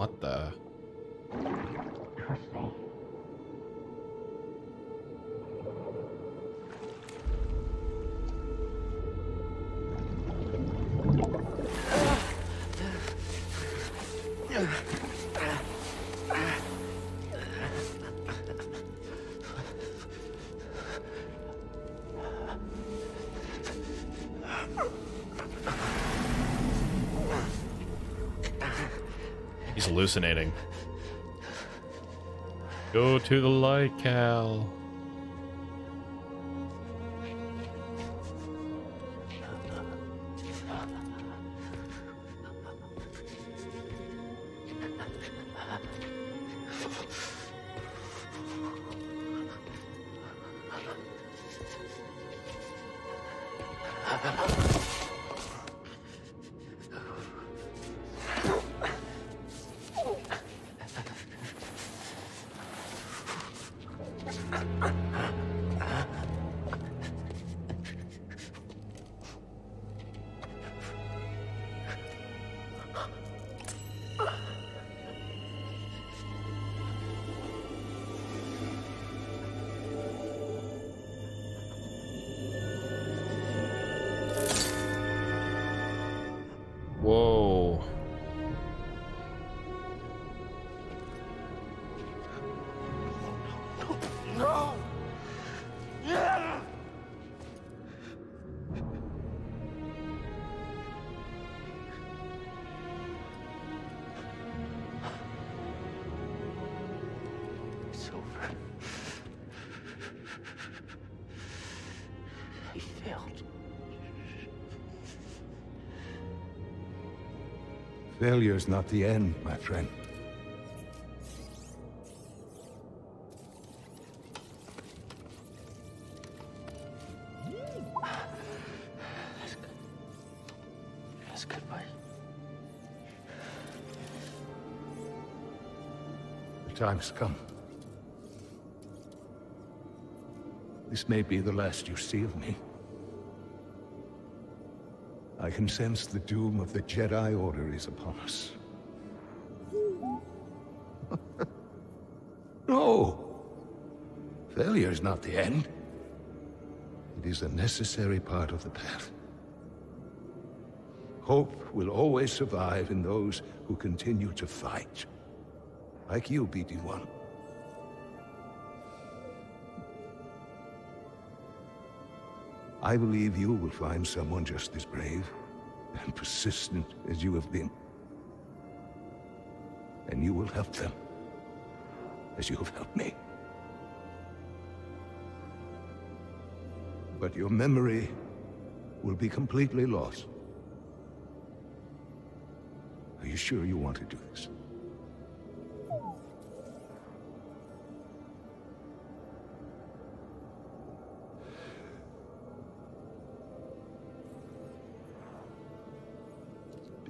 What the? Trust me. Hallucinating. Go to the light, Cal. Failure's not the end, my friend. Yes, goodbye. The time's come. This may be the last you see of me. I can sense the doom of the Jedi Order is upon us. no! Failure is not the end. It is a necessary part of the path. Hope will always survive in those who continue to fight. Like you, BD-1. I believe you will find someone just as brave and persistent as you have been. And you will help them, as you have helped me. But your memory will be completely lost. Are you sure you want to do this?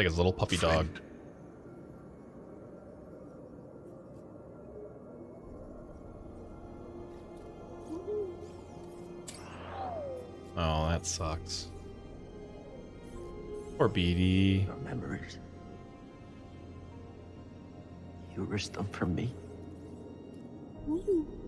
Like his little puppy dog. Oh, that sucks. Poor BD. Your memories. You risked them for me. I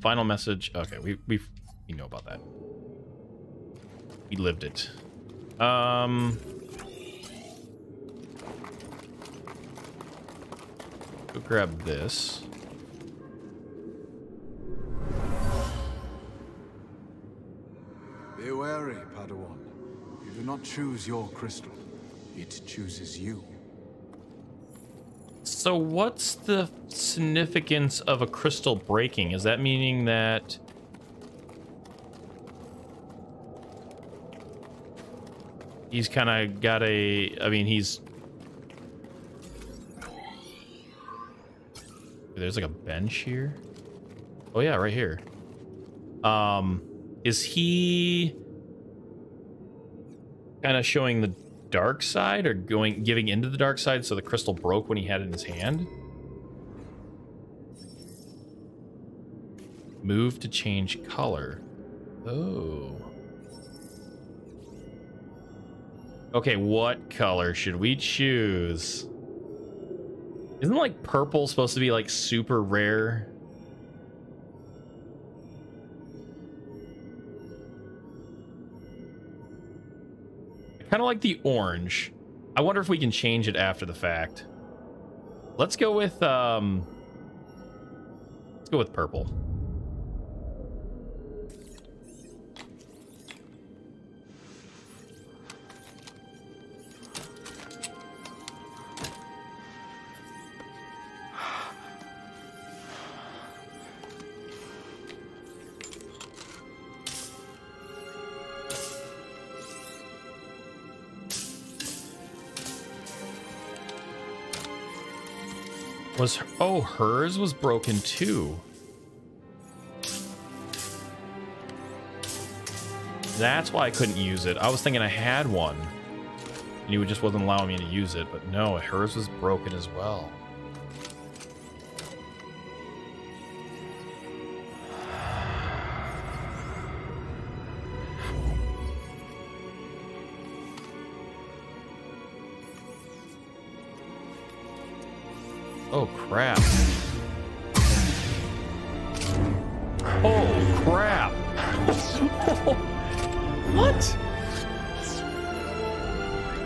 final message. Okay, we we we know about that. We lived it. Um. Go grab this. Be wary, Padawan. You do not choose your crystal. It chooses you. So what's the significance of a crystal breaking? Is that meaning that he's kind of got a I mean he's There's like a bench here. Oh yeah, right here. Um is he kind of showing the dark side or going giving into the dark side so the crystal broke when he had it in his hand? Move to change color. Oh. Okay, what color should we choose? Isn't like purple supposed to be like super rare? Kind of like the orange. I wonder if we can change it after the fact. Let's go with um let's go with purple. Was oh hers was broken too. That's why I couldn't use it. I was thinking I had one. And you just wasn't allowing me to use it, but no, hers was broken as well. Oh crap. Oh crap. what?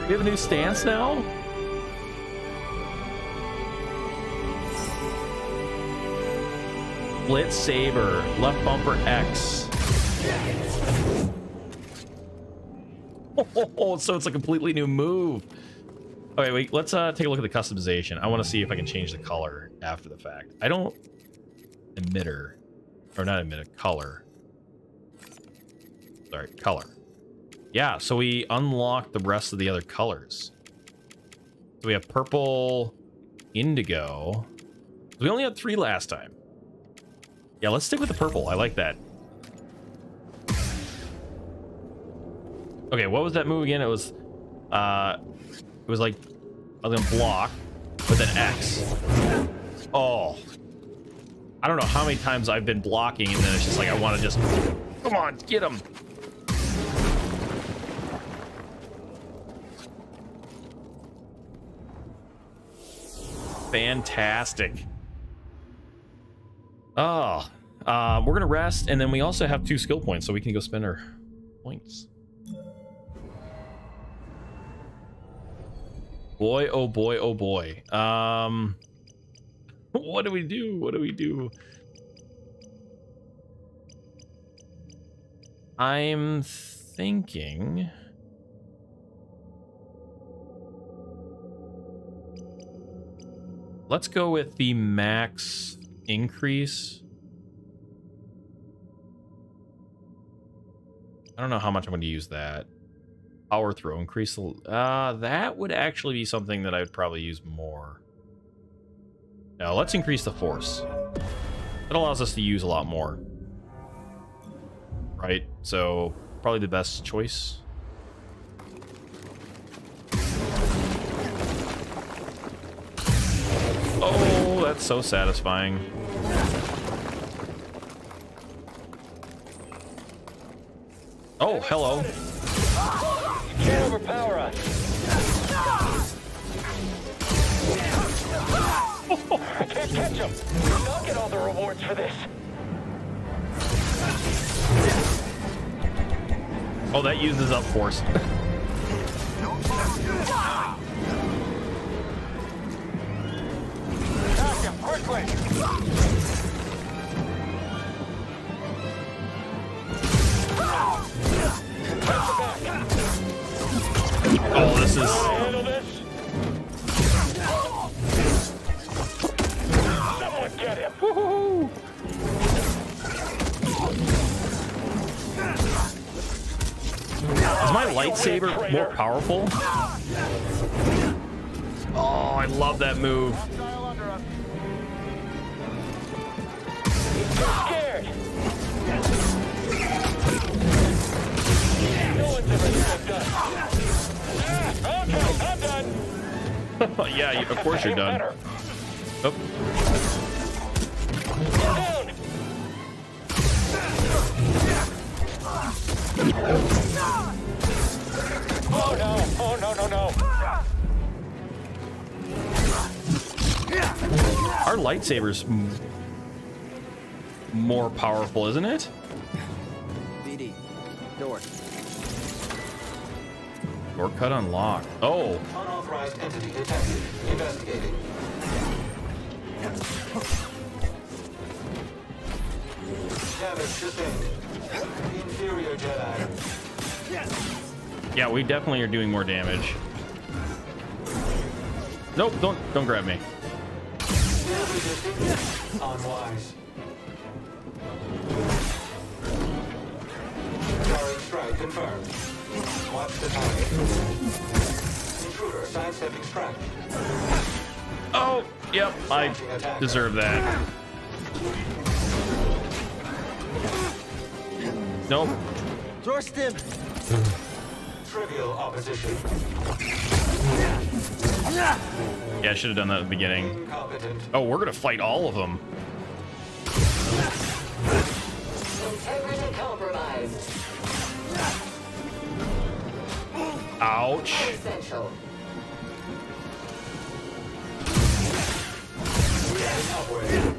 We have a new stance now? Blitz Saber, left bumper X. Oh, so it's a completely new move. Okay, wait, let's uh, take a look at the customization. I want to see if I can change the color after the fact. I don't... Emitter. Or not emitter, color. Sorry, color. Yeah, so we unlock the rest of the other colors. So we have purple, indigo. We only had three last time. Yeah, let's stick with the purple. I like that. Okay, what was that move again? It was, uh, it was like, I was gonna block, but then X. Oh. I don't know how many times I've been blocking and then it's just like, I want to just, come on, get him. Fantastic. Oh, uh, we're gonna rest, and then we also have two skill points, so we can go spend our points. Boy, oh boy, oh boy. Um, what do we do? What do we do? I'm thinking. Let's go with the max increase. I don't know how much I'm going to use that. Power throw increase. the... Uh, that would actually be something that I would probably use more. Now let's increase the force. That allows us to use a lot more. Right? So probably the best choice. Oh, that's so satisfying. Oh, hello. Catch him! You'll not get all the rewards for this. Oh, that uses up force. Quickly! Oh, this is get him! Is my lightsaber more powerful? Oh, I love that move. Ah, yeah, of course you're done. Oh, Oh no! Oh no no no! our lightsaber's m- more powerful, isn't it? BD. Door. Shortcut unlocked. Oh, Unauthorized entity detected. Investigating. Damage sustained. Yeah, we definitely are doing more damage. Nope, don't don't grab me. Oh, yep, I deserve that. Nope. Thorsten! Trivial opposition. Yeah, I should have done that at the beginning. Incompetent. Oh, we're gonna fight all of them. Integrity compromised. Ouch. Essential. Upward.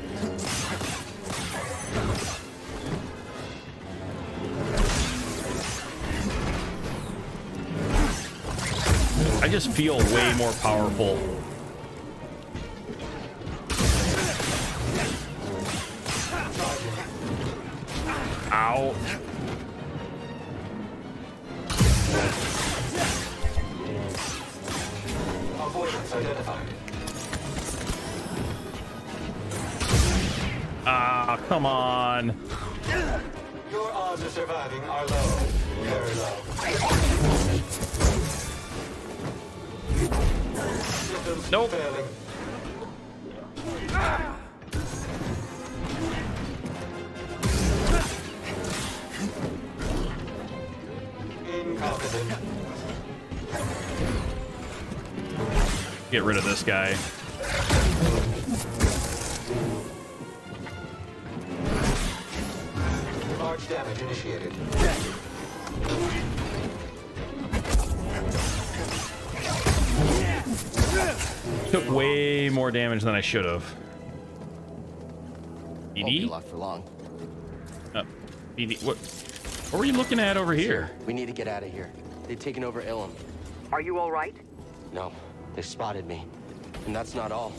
Just feel way more powerful. Ow. Ah, come on. Your odds of surviving are low. Very low. Nope. failing. Get rid of this guy. Large damage initiated. Took way more damage than I should have. Won't BD? locked for long. Uh, BD, what? What were you looking at over here? We need to get out of here. They've taken over Ilum. Are you all right? No, they spotted me. And that's not all.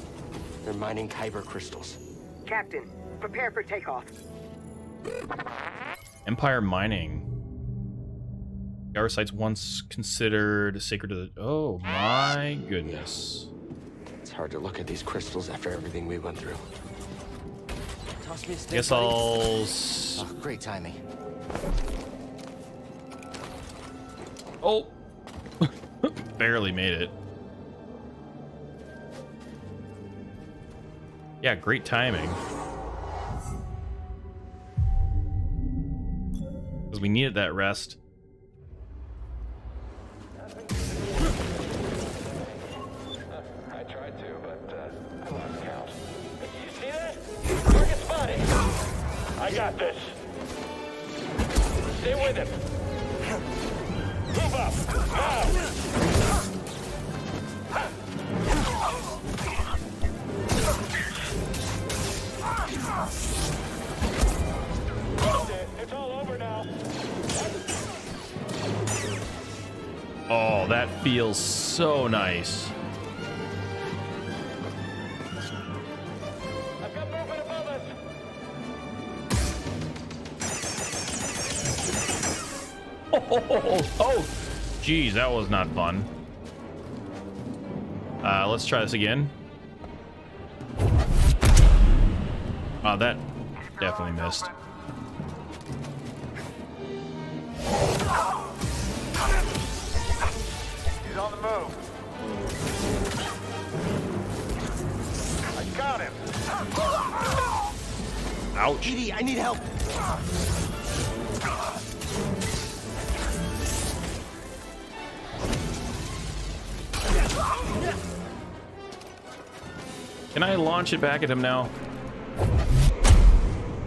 They're mining Kyber crystals. Captain, prepare for takeoff. Empire mining. Our site's once considered sacred to the. Oh my goodness. It's hard to look at these crystals after everything we went through. Toss me a stick, Guess. I'll. Oh, great timing. Oh! Barely made it. Yeah, great timing. Because we needed that rest. I got this. Stay with him. Move up! Now! That's it. It's all over now. Oh, that feels so nice. Oh, oh, geez, that was not fun. Uh, let's try this again. Oh, that definitely missed. He's on the move. I got him. Ouch. Edie, I need help. Can I launch it back at him now?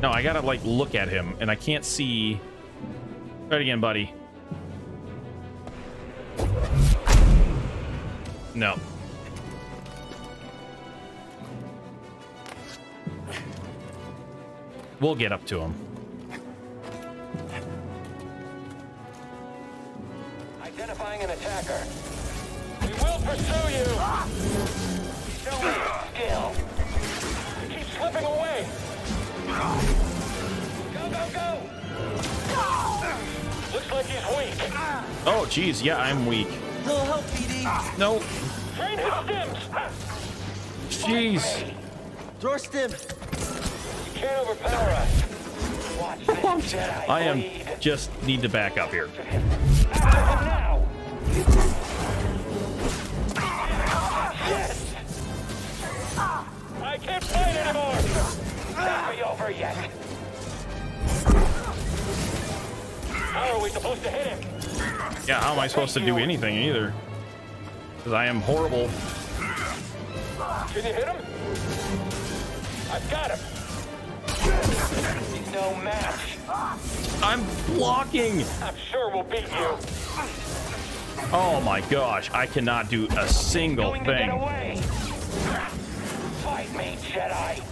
No, I gotta like look at him and I can't see. Try it again, buddy. No. We'll get up to him. Identifying an attacker. We will pursue you. Ah! Show Go, go, go. Looks like he's weak. Oh, geez, yeah, I'm weak. Little help, Edie. No, Train his stims. jeez. Draw stim. You can't overpower us. Watch this Jedi I am just need to back up here. Now. Yeah, how am I supposed to do anything either? Because I am horrible. Can you hit him? I've got him. He's no match. I'm blocking. I'm sure we'll beat you. Oh my gosh, I cannot do a single Going to get thing. Fight me, Jedi.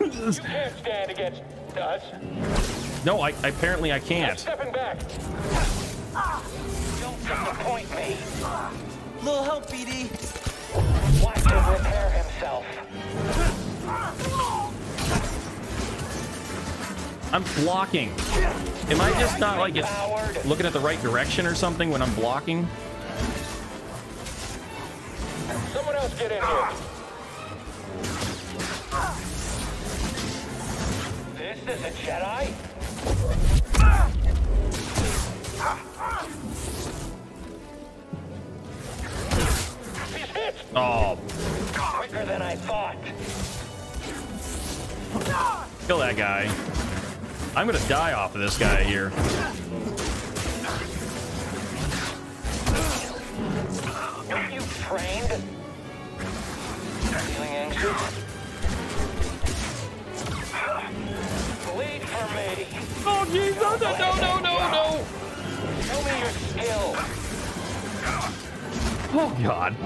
You can't stand against us. No, I apparently I can't. Stepping back. Don't disappoint me. Little help, Edie. Watch him repair himself. I'm blocking. Am I just not like it's looking at the right direction or something when I'm blocking? Someone else get in here. This is a Jedi? Oh, Quicker than I thought. kill that guy. I'm gonna die off of this guy here. Aren't you trained? Feeling anxious? Bleed for me. Oh jeez, no, no, no, no, no. Show me your skill. Oh god.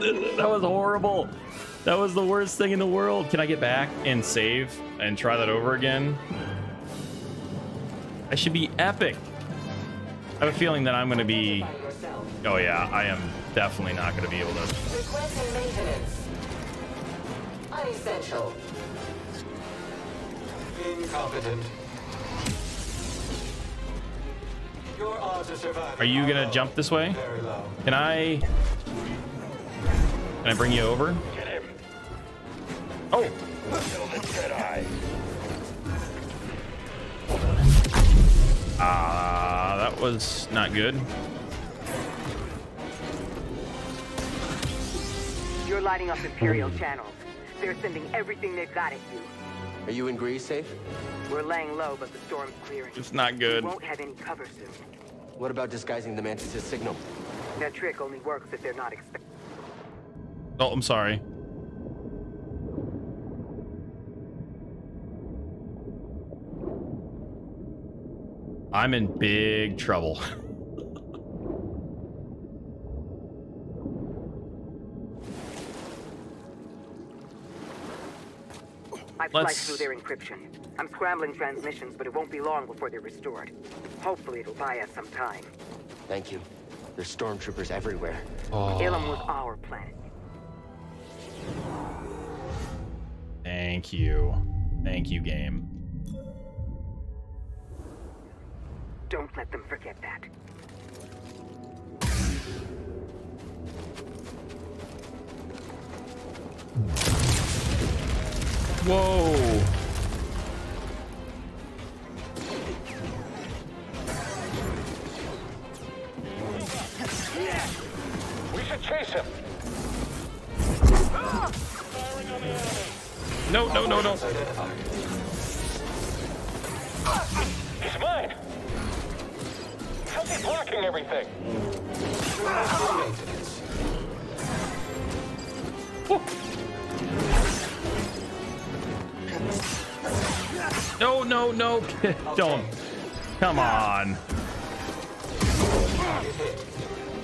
that was horrible. That was the worst thing in the world. Can I get back and save and try that over again? I should be epic. I have a feeling that I'm going to be... Oh yeah, I am definitely not going to be able to... Requesting maintenance. Unessential. Incompetent. Are you gonna jump this way? Can I... Can I bring you over? Oh. Ah, that was not good. You're lighting up Imperial channels. They're sending everything they've got at you. Are you in Greez safe? We're laying low, but the storm's clearing. It's not good. We won't have any cover soon. What about disguising the Mantis' signal? That trick only works if they're not expecting. Oh, I'm sorry. I'm in big trouble. I've Let's- sliced through their encryption. I'm scrambling transmissions, but it won't be long before they're restored. Hopefully it'll buy us some time. Thank you. There's stormtroopers everywhere. Oh. Ilum was our planet. Thank you. Thank you, game. Don't let them forget that. Whoa. We should chase him. No, no, no, no. He's mine. How's he blocking everything? No, no, no. Don't. Come on.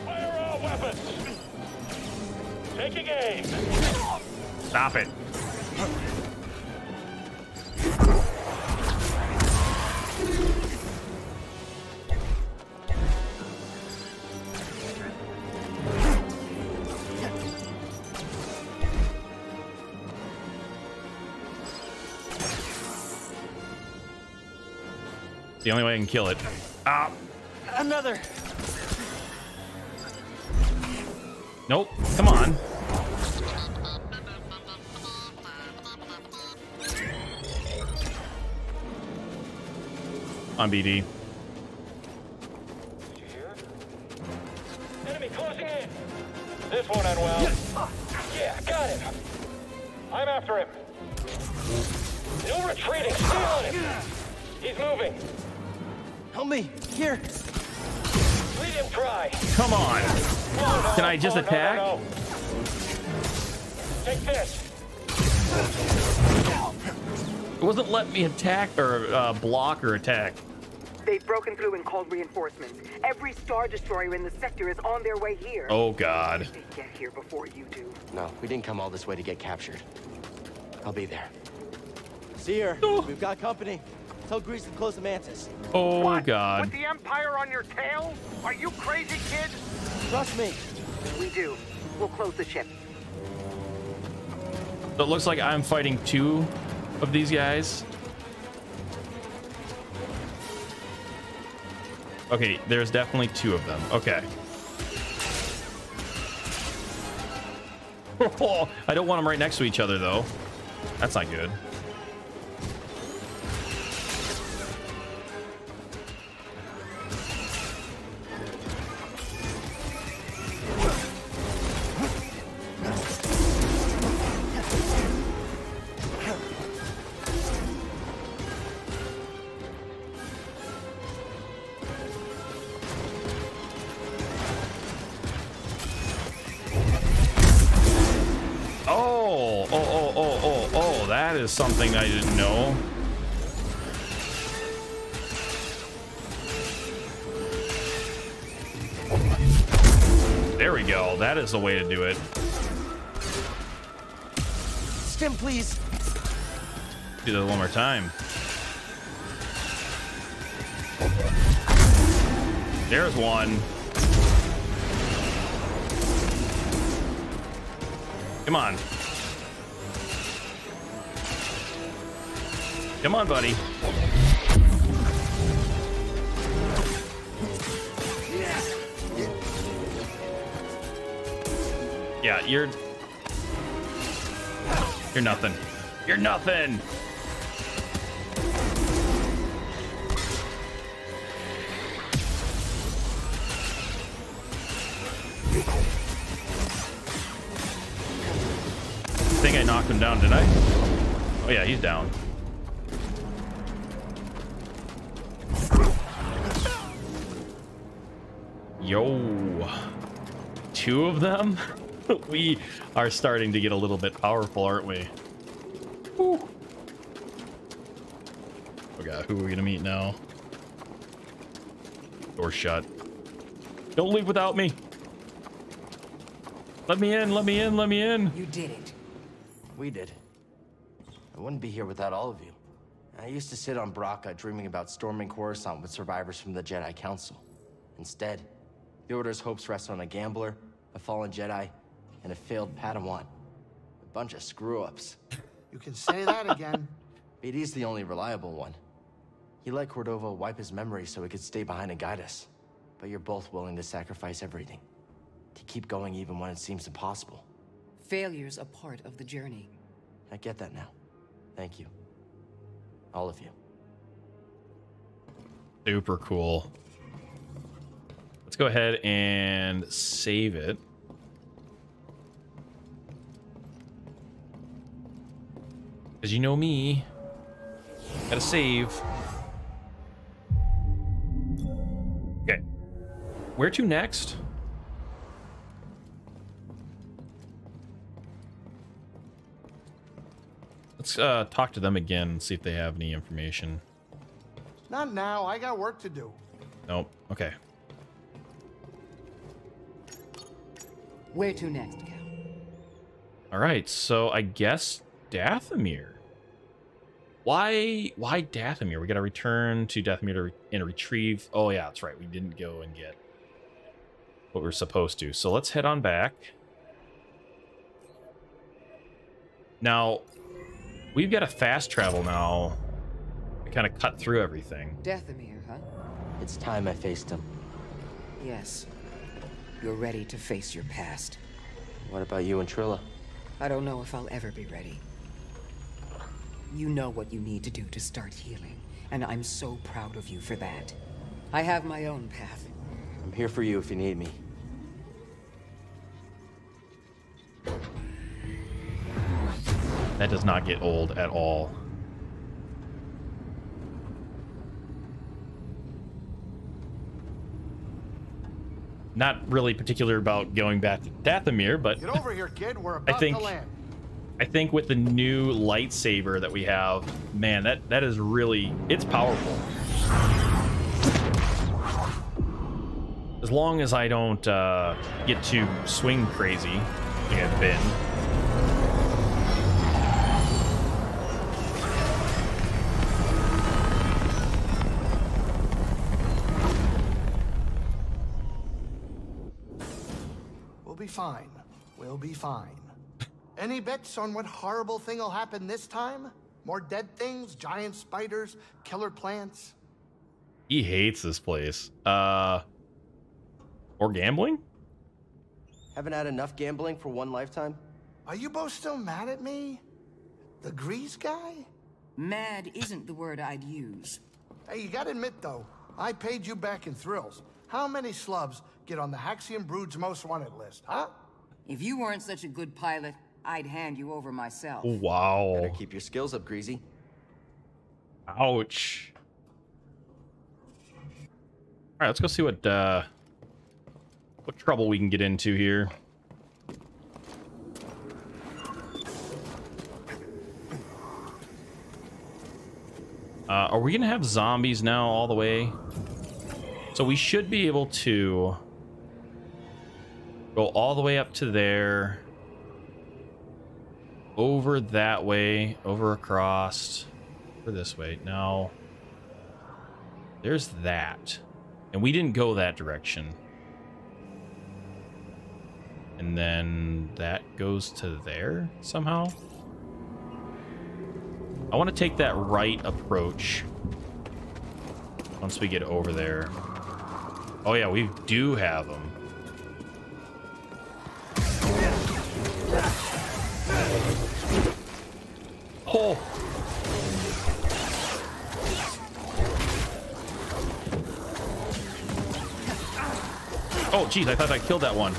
Fire all weapons. Taking aim. Stop it. The only way I can kill it. Ah. Another! Nope. Come on. On BD. Me attack or uh, block or attack. They've broken through and called reinforcements. Every Star Destroyer in the sector is on their way here. Oh God. They get here before you do. No, we didn't come all this way to get captured. I'll be there. See her. We've got company. Tell Greez to close the mantis. Oh God. With the Empire on your tail? Are you crazy, kid? Trust me. We do. We'll close the ship. So it looks like I'm fighting two of these guys. Okay, there's definitely two of them. Okay. I don't want them right next to each other, though. That's not good. Is the way to do it. Stim, please. Do that one more time. There's one. Come on. Come on, buddy. You're... You're nothing. You're nothing! I think I knocked him down, did I? Oh yeah, he's down. Yo. Two of them? we are starting to get a little bit powerful, aren't we? Whew. Oh god, who are we gonna meet now? Door shut. Don't leave without me. Let me in, let me in, let me in. You did it. We did. I wouldn't be here without all of you. I used to sit on Bracca dreaming about storming Coruscant with survivors from the Jedi Council. Instead, the Order's hopes rest on a gambler, a fallen Jedi, and a failed Padawan. A bunch of screw-ups. You can say that again. BD's the only reliable one. He let Cordova wipe his memory so he could stay behind and guide us. But you're both willing to sacrifice everything. To keep going even when it seems impossible. Failure's a part of the journey. I get that now. Thank you. All of you. Super cool. Let's go ahead and save it. Because you know me. Gotta save. Okay. Where to next? Let's uh, talk to them again and see if they have any information. Not now. I got work to do. Nope. Okay. Where to next, Cal? All right. So I guess Dathomir. Why? Why Dathomir? We got to return to Dathomir to re and retrieve. Oh yeah, that's right. We didn't go and get what we are supposed to. So let's head on back. Now, we've got to fast travel now. to kind of cut through everything. Dathomir, huh? It's time I faced him. Yes. You're ready to face your past. What about you and Trilla? I don't know if I'll ever be ready. You know what you need to do to start healing, and I'm so proud of you for that. I have my own path. I'm here for you if you need me. That does not get old at all. Not really particular about going back to Dathomir, but Get over here, kid. We're about I think to land. I think with the new lightsaber that we have, man, that that is really it's powerful. As long as I don't uh, get too swing crazy, like I've been. We'll be fine. We'll be fine. Any bets on what horrible thing will happen this time? More dead things, giant spiders, killer plants? He hates this place. Uh, or gambling? Haven't had enough gambling for one lifetime? Are you both still mad at me? The Greez guy? Mad isn't the word I'd use. Hey, you gotta admit though, I paid you back in thrills. How many slubs get on the Haxion Brood's most wanted list, huh? If you weren't such a good pilot, I'd hand you over myself. Wow. Better keep your skills up, Greasy. Ouch. All right, let's go see what uh, what trouble we can get into here. Uh, are we gonna have zombies now all the way? So we should be able to go all the way up to there, over that way, over across, or this way. Now, there's that. And we didn't go that direction. And then that goes to there somehow. I want to take that right approach once we get over there. Oh yeah, we do have them. Oh! Oh, jeez, I thought I killed that one.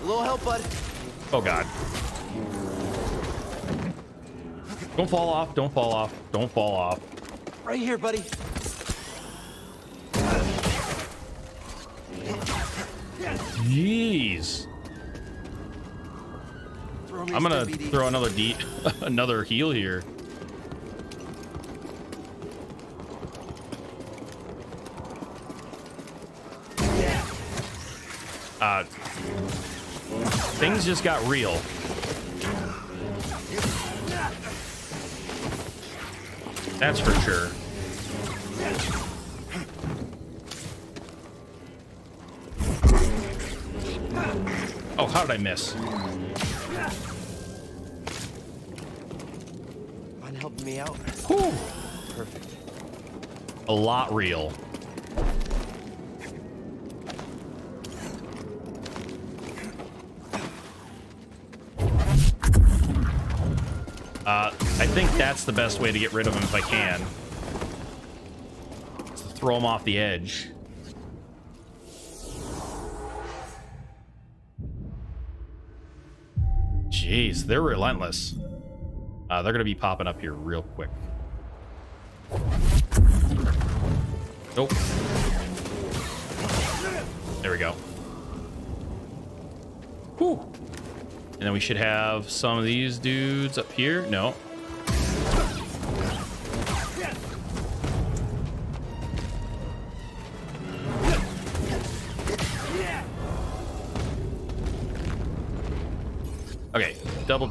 A little help, bud. Oh, God. Don't fall off. Don't fall off. Don't fall off. Right here, buddy. Jeez. I'm gonna throw another D, another heal here. Uh, things just got real. That's for sure. Oh, how did I miss? Me out? Whew. Perfect. A lot real. Uh, I think that's the best way to get rid of him if I can. Is to throw him off the edge. Jeez, they're relentless. Uh, they're going to be popping up here real quick. Nope. There we go. Whew. And then we should have some of these dudes up here. No.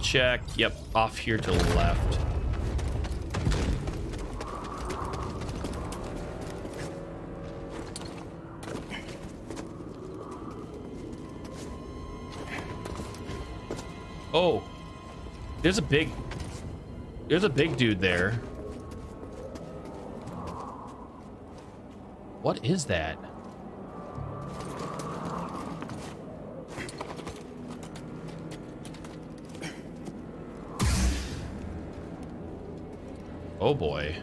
Check. Yep, off here to the left. Oh, there's a big, there's a big dude there. What is that? Oh boy.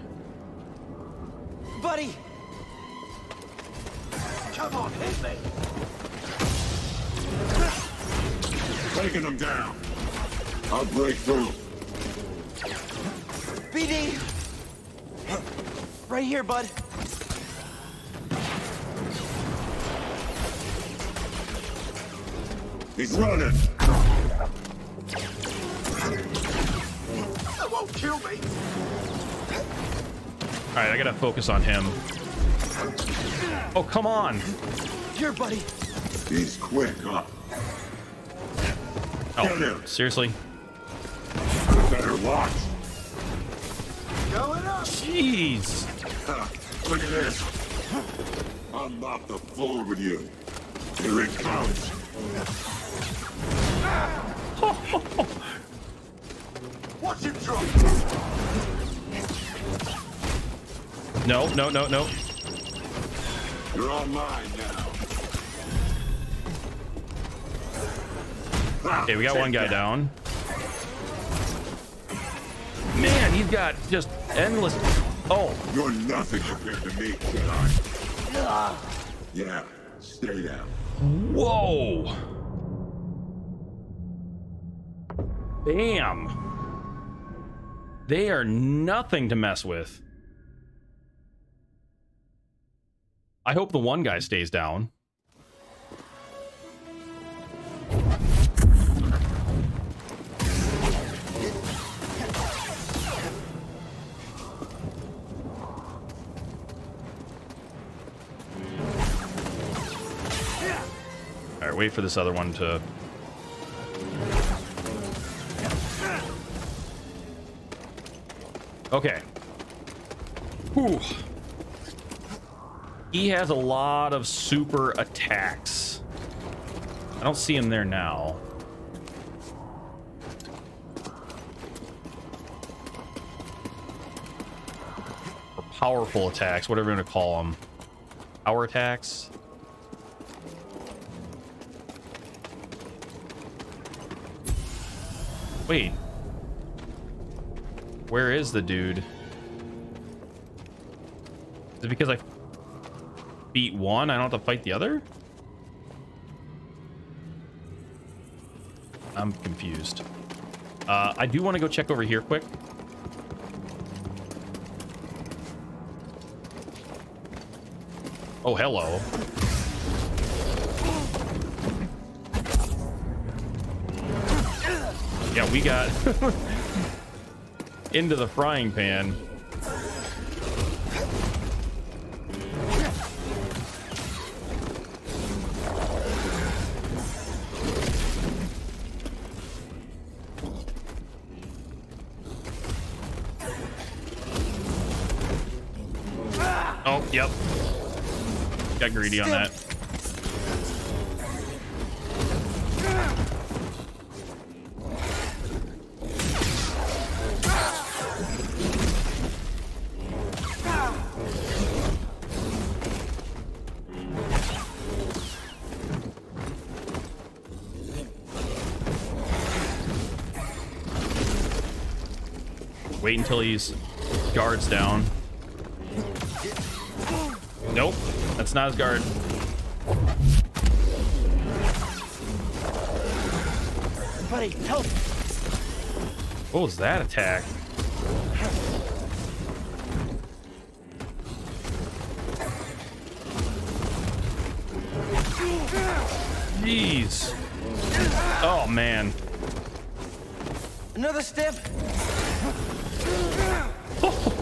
Buddy! Come on, hit me! Taking them down. I'll break through. BD! Right here, bud. He's running. That won't kill me! All right, I gotta focus on him. Oh, come on. Here, buddy. He's quick, huh? Oh, seriously? Better watch. Going up! Jeez. Ha, Look at this. I'm not the floor with you. Here it comes. Watch him drop! No, no, no, no. You're on mine now. Okay, we got one guy down. Man, he's got just endless. Oh, You're nothing compared to me, Jedi. Yeah, stay down. whoa. Bam. They are nothing to mess with. I hope the one guy stays down. All right, wait for this other one to. Okay. Whew. He has a lot of super attacks. I don't see him there now. Or powerful attacks, whatever you want to call them. Power attacks. Wait. Where is the dude? Is it because I beat one, I don't have to fight the other? I'm confused. Uh, I do want to go check over here quick. Oh, hello. Yeah, we got into the frying pan. Greedy on that. Wait until he's guards down. His guard. Buddy, help! What was that attack? Jeez. Oh man. Another stiff.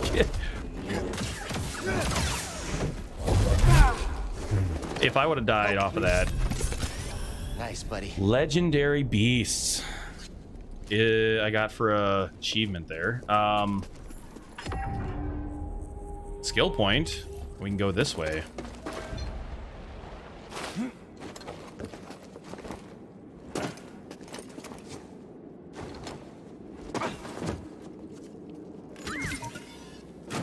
If I would have died off of that. Nice, buddy. Legendary beasts. Uh, I got for a achievement there. Um, skill point. We can go this way.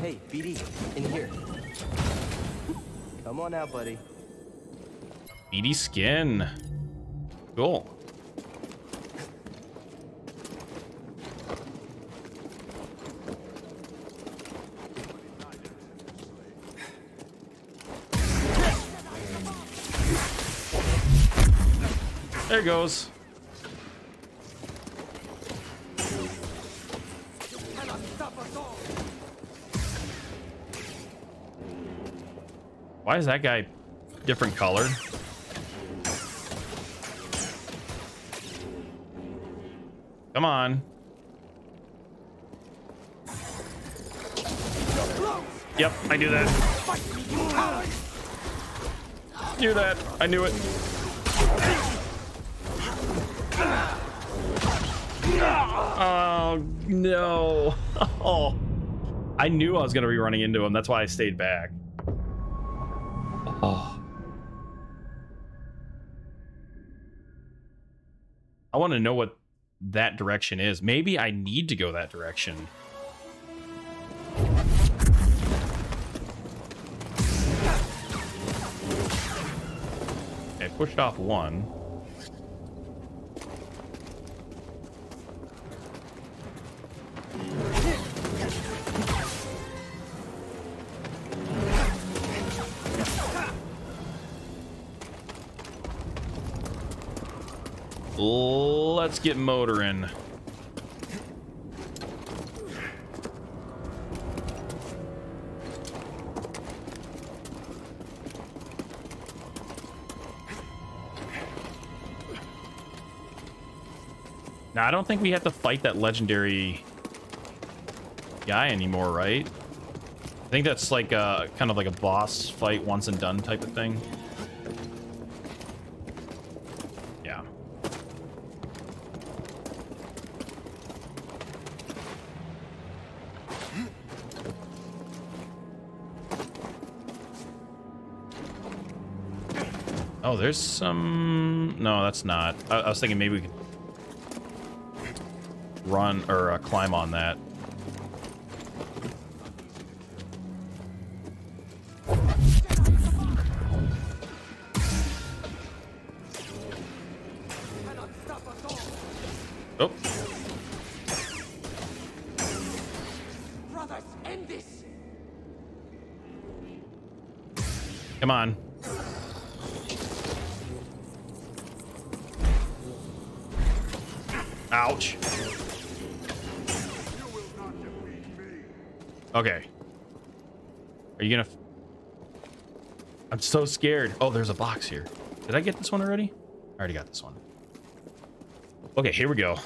Hey, BD, in here. Come on out, buddy. BD skin. Cool. There goes. Why is that guy different color? Come on. Yep, I knew that. Knew that. I knew it. Oh, no. Oh. I knew I was going to be running into him. That's why I stayed back. Oh. I want to know what that direction is. Maybe I need to go that direction. Okay, pushed off one. Let's get motoring. Now, I don't think we have to fight that legendary guy anymore, right? I think that's like a kind of like a boss fight once and done type of thing. Oh, there's some... No, that's not. I, I was thinking maybe we could run or uh, climb on that. Ouch. Okay. Are you gonna... I'm so scared. Oh, there's a box here. Did I get this one already? I already got this one. Okay, here we go.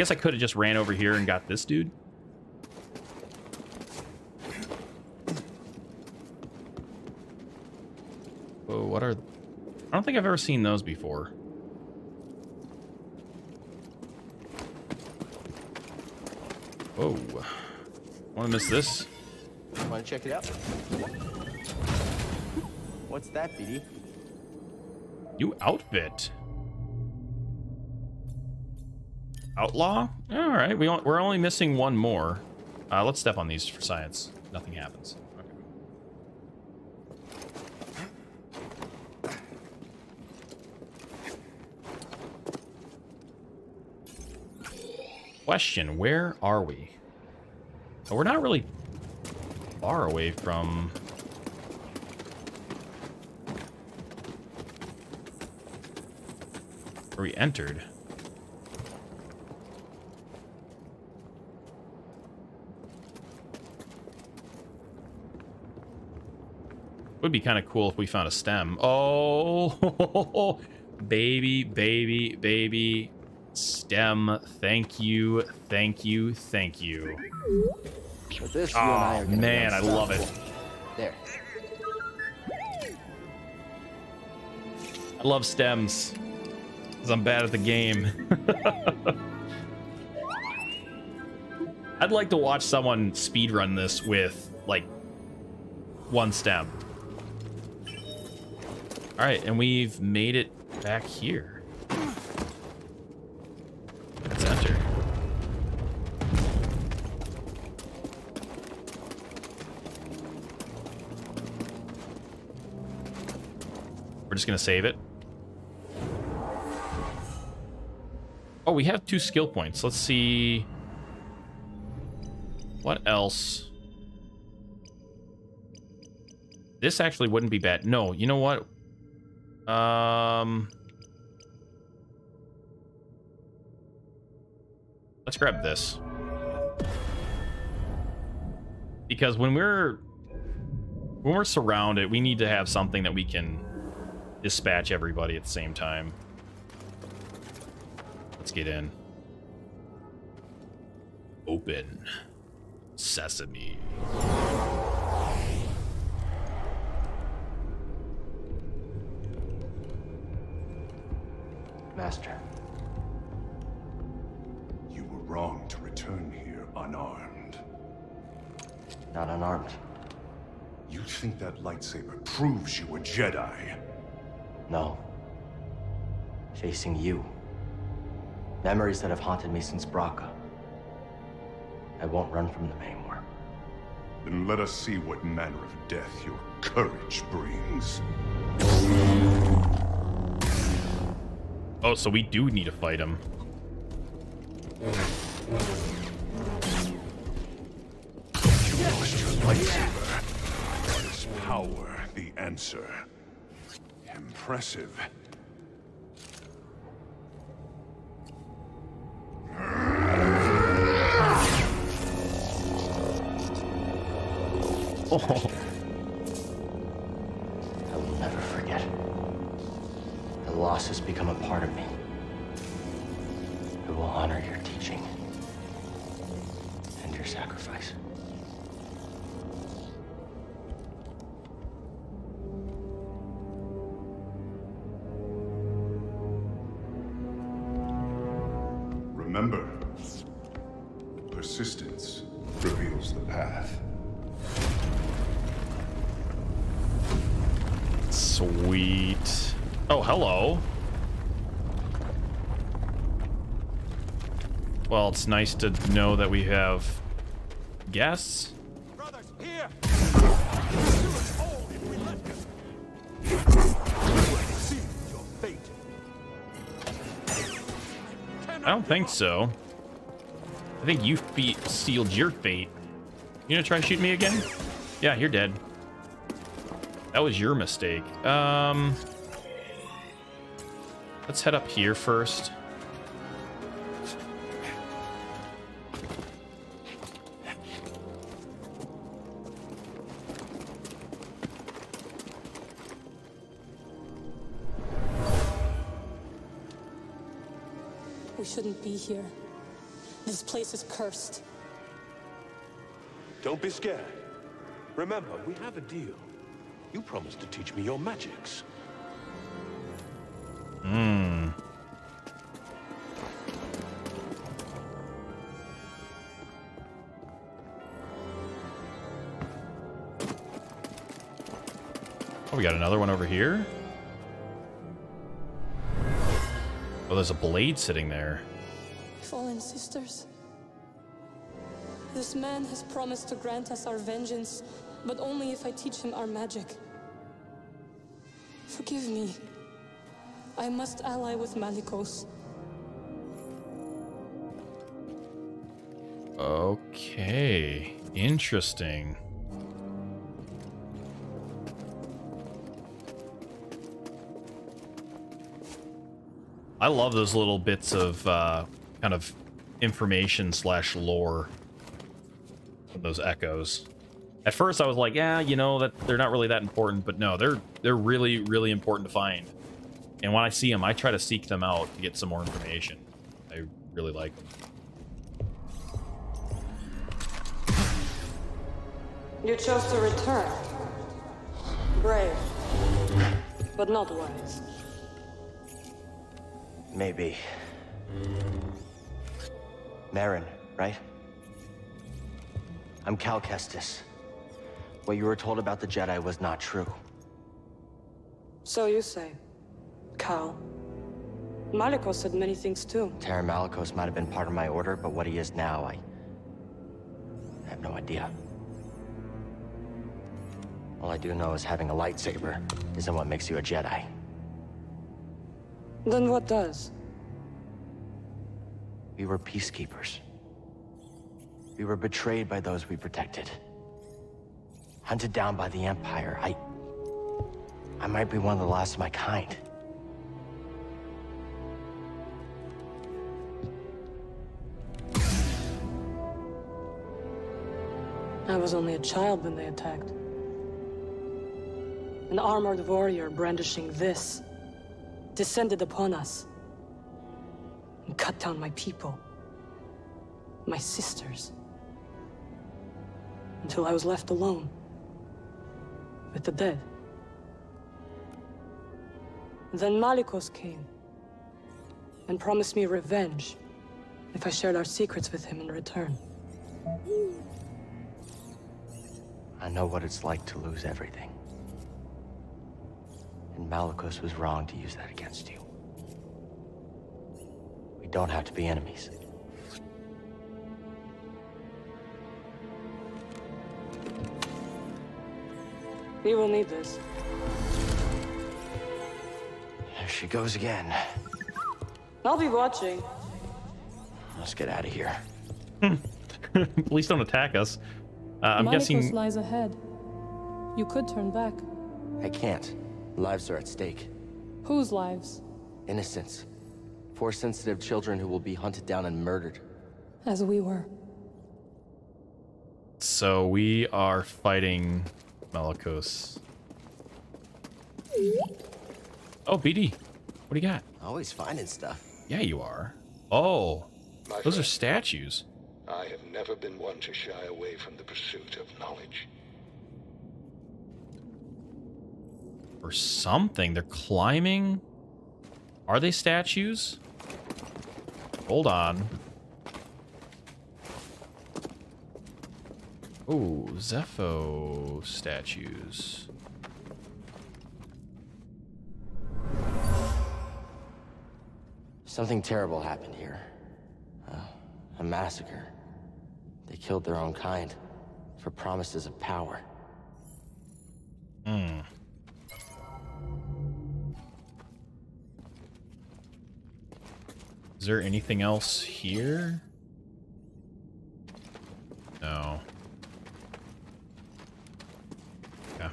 Guess I could have just ran over here and got this dude. Whoa, what are... I don't think I've ever seen those before. Whoa. Want to miss this? Want to check it out? What's that, BD? New outfit. Outlaw? All right, we we're only missing one more. Uh, let's step on these for science. Nothing happens. Question, where are we? Oh, we're not really far away from... Where we entered. Would be kind of cool if we found a stim. Oh, baby, baby, baby. Stim. Thank you, thank you, thank you. This, you and I Oh are man, I love it. There. I love stims. Because I'm bad at the game. I'd like to watch someone speedrun this with, like, one stim. Alright, and we've made it back here. Let's enter. We're just gonna save it. Oh, we have two skill points. Let's see. What else? This actually wouldn't be bad. No, you know what? Um... Let's grab this. Because when we're... When we're surrounded, we need to have something that we can dispatch everybody at the same time. Let's get in. Open. Sesame. Master. You were wrong to return here unarmed. Not unarmed. You think that lightsaber proves you a Jedi? No. Facing you. Memories that have haunted me since Bracca. I won't run from them anymore. Then let us see what manner of death your courage brings. Oh, so we do need to fight him. You lost your lightsaber. Is power the answer? Impressive. Oh. It's nice to know that we have guests. I don't think so. I think you sealed your fate. You gonna try to shoot me again? Yeah, you're dead. That was your mistake. Um, let's head up here first. We shouldn't be here. This place is cursed. Don't be scared. Remember, we have a deal. You promised to teach me your magics. Hmm. Oh, we got another one over here. Oh, there's a blade sitting there. Fallen sisters. This man has promised to grant us our vengeance, but only if I teach him our magic. Forgive me. I must ally with Malicos. Okay. Interesting. I love those little bits of uh, kind of information slash lore. from Those echoes. At first, I was like, yeah, you know that they're not really that important, but no, they're they're really really important to find. And when I see them, I try to seek them out to get some more information. I really like them. You chose to return. Brave, but not wise. Maybe. Merrin, right? I'm Cal Kestis. What you were told about the Jedi was not true. So you say, Cal. Malicos said many things too. Taron Malicos might have been part of my order, but what he is now, I... I have no idea. All I do know is having a lightsaber isn't what makes you a Jedi. Then what does? We were peacekeepers. We were betrayed by those we protected. Hunted down by the Empire. I... I might be one of the last of my kind. I was only a child when they attacked. An armored warrior brandishing this descended upon us and cut down my people, my sisters, until I was left alone with the dead. Then Malicos came and promised me revenge if I shared our secrets with him in return. I know what it's like to lose everything. And Malicos was wrong to use that against you. We don't have to be enemies. We will need this. There she goes again. I'll be watching. Let's get out of here. Please don't attack us. Uh, I'm Malicos guessing. lies ahead. You could turn back. I can't. Lives are at stake. Whose lives? Innocents. Force-sensitive children who will be hunted down and murdered. As we were. So we are fighting Malicos. Oh, BD. What do you got? Always finding stuff. Yeah, you are. Oh, My those are statues. I have never been one to shy away from the pursuit of knowledge. Or something. They're climbing. Are they statues? Hold on. Oh, Zeffo statues. Something terrible happened here. Uh, a massacre. They killed their own kind for promises of power. Hmm. Is there anything else here? No. Yeah.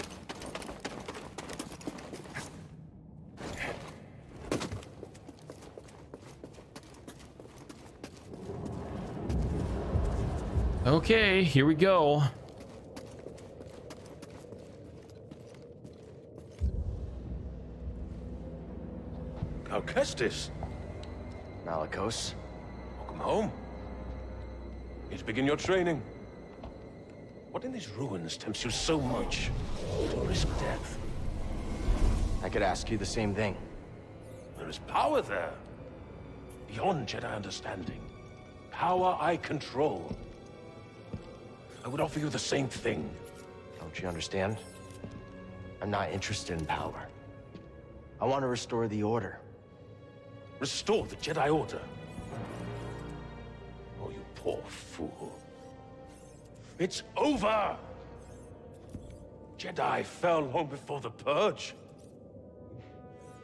Okay, here we go. Cal Kestis! Malicos. Welcome home. Here to begin your training. What in these ruins tempts you so much to risk death? I could ask you the same thing. There is power there. Beyond Jedi understanding. Power I control. I would offer you the same thing. Don't you understand? I'm not interested in power. I want to restore the Order. Restore the Jedi Order? Oh, you poor fool. It's over! Jedi fell long before the Purge.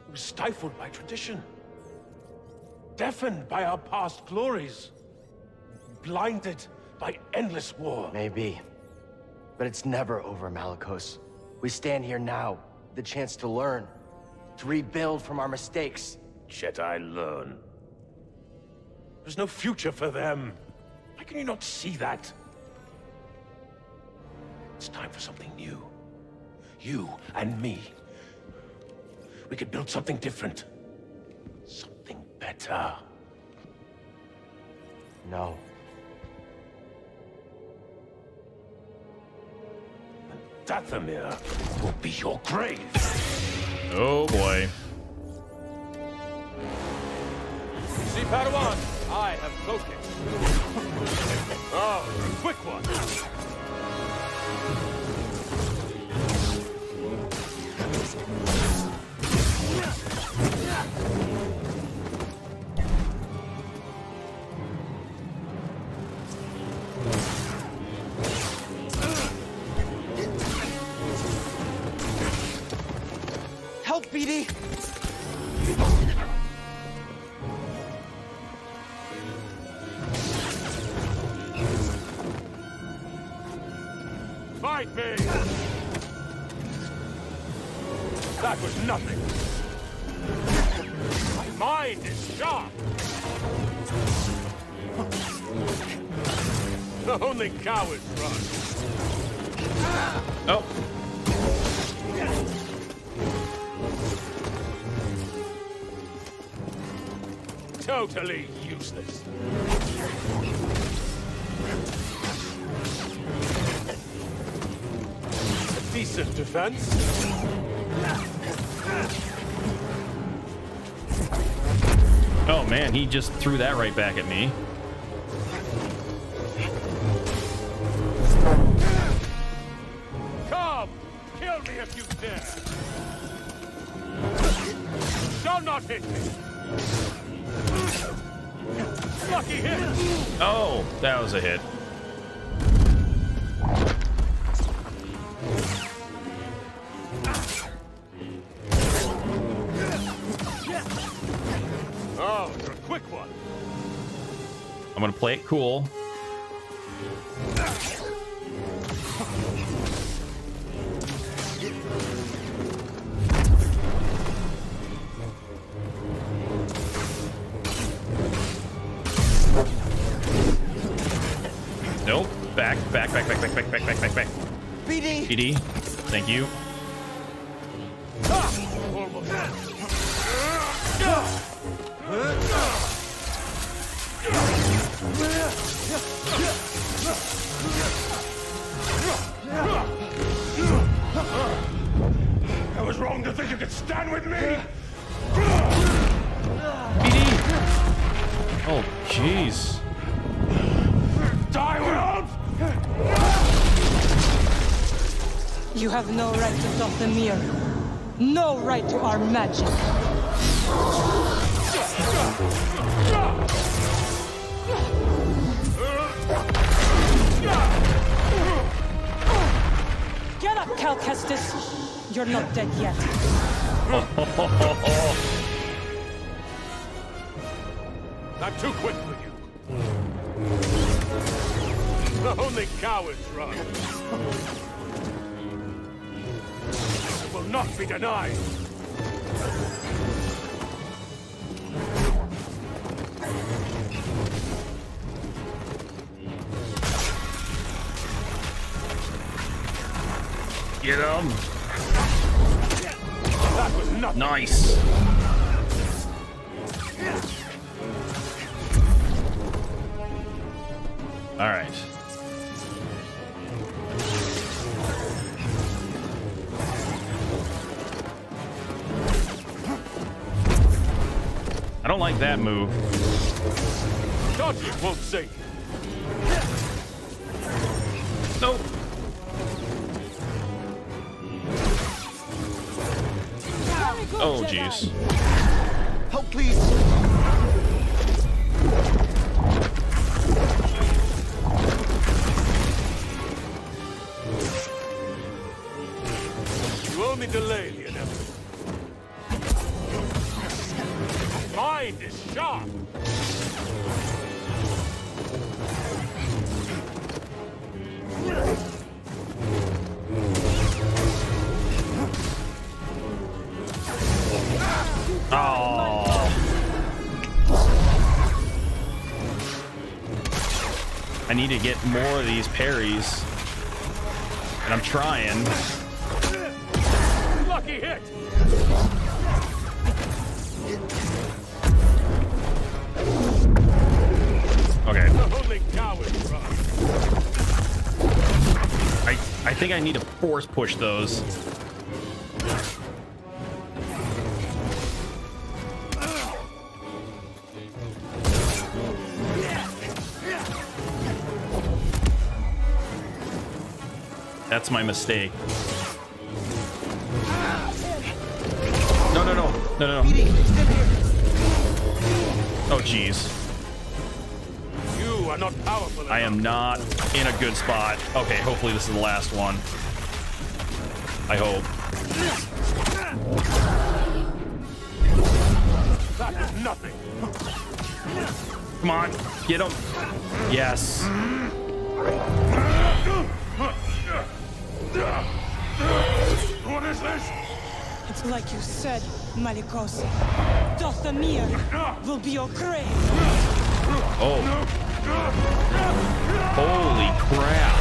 It was stifled by tradition. Deafened by our past glories. Blinded by endless war. Maybe. But it's never over, Malicos. We stand here now, the chance to learn, to rebuild from our mistakes. Jedi learn. There's no future for them. How can you not see that? It's time for something new. You and me. We could build something different. Something better. No. Dathomir will be your grave. Oh boy. See, Padawan, I have focus. Oh, quick one. Help, BD! Only cowards run. Oh. Totally useless. A decent defense. Oh man, he just threw that right back at me. Cool. You're not dead yet. Not too quick for you. The only cowards run. It will not be denied. Get him nothing. Nice. All right. I don't like that move. Dodging won't save I need to get more of these parries. And I'm trying. Lucky hit. Okay. Only cowards run. I, I think I need to force push those. That's my mistake. No, no, no. No, no, no. Oh, jeez. You are not powerful I am not in a good spot. Okay, hopefully this is the last one. I hope. That is nothing. Come on, get him. Yes. What is this? It's like you said, Malicos. Dathomir will be your grave. Oh. Holy crap.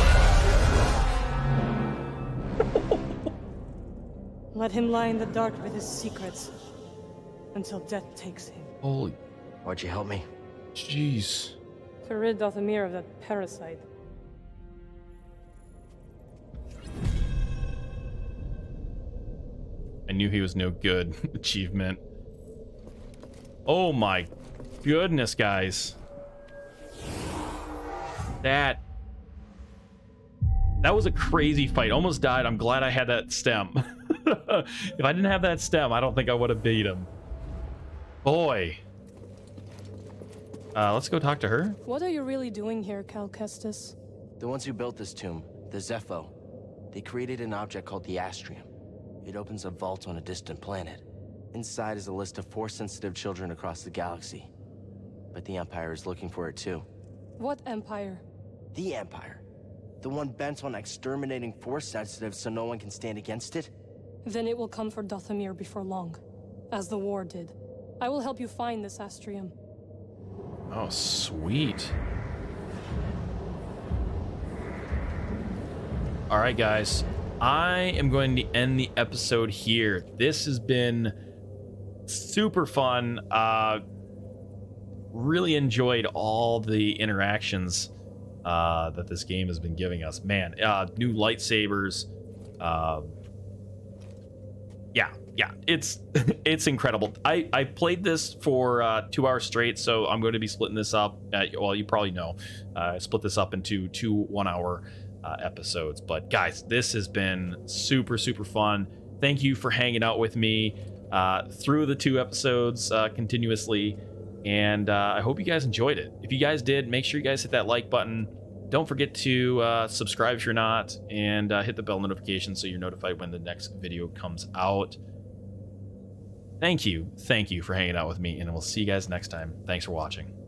Let him lie in the dark with his secrets until death takes him. Holy. Why'd you help me? Jeez. To rid Dathomir of that parasite. I knew he was no good. Achievement. Oh my goodness, guys. That... That was a crazy fight. Almost died. I'm glad I had that stim. if I didn't have that stim, I don't think I would have beat him. Boy. Uh, let's go talk to her. What are you really doing here, Cal Kestis? The ones who built this tomb, the Zeffo, they created an object called the Astrium. It opens a vault on a distant planet. Inside is a list of Force-sensitive children across the galaxy. But the Empire is looking for it too. What empire? The Empire. The one bent on exterminating Force-sensitive so no one can stand against it? Then it will come for Dathomir before long, as the war did. I will help you find this Astrium. Oh, sweet. All right, guys. I am going to end the episode here. This has been super fun. Uh, really enjoyed all the interactions uh, that this game has been giving us. Man, uh, new lightsabers. Uh, yeah, yeah, it's it's incredible. I I played this for uh, two hours straight, so I'm going to be splitting this up. Uh, well, you probably know, uh, I split this up into two one-hour uh, episodes. But guys, this has been super super fun. Thank you for hanging out with me uh, through the two episodes uh, continuously, and uh, I hope you guys enjoyed it. If you guys did, make sure you guys hit that like button. Don't forget to uh, subscribe if you're not, and uh, hit the bell notification so you're notified when the next video comes out. Thank you, thank you for hanging out with me, and we'll see you guys next time. Thanks for watching.